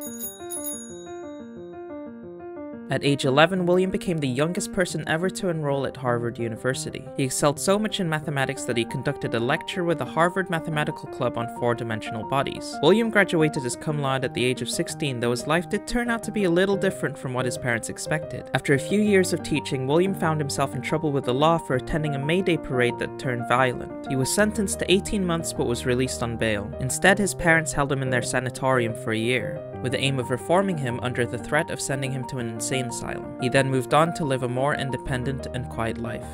Thank you. At age 11, William became the youngest person ever to enroll at Harvard University. He excelled so much in mathematics that he conducted a lecture with the Harvard Mathematical Club on four-dimensional bodies. William graduated as cum laude at the age of 16, though his life did turn out to be a little different from what his parents expected. After a few years of teaching, William found himself in trouble with the law for attending a May Day parade that turned violent. He was sentenced to 18 months but was released on bail. Instead, his parents held him in their sanatorium for a year with the aim of reforming him under the threat of sending him to an insane asylum. He then moved on to live a more independent and quiet life.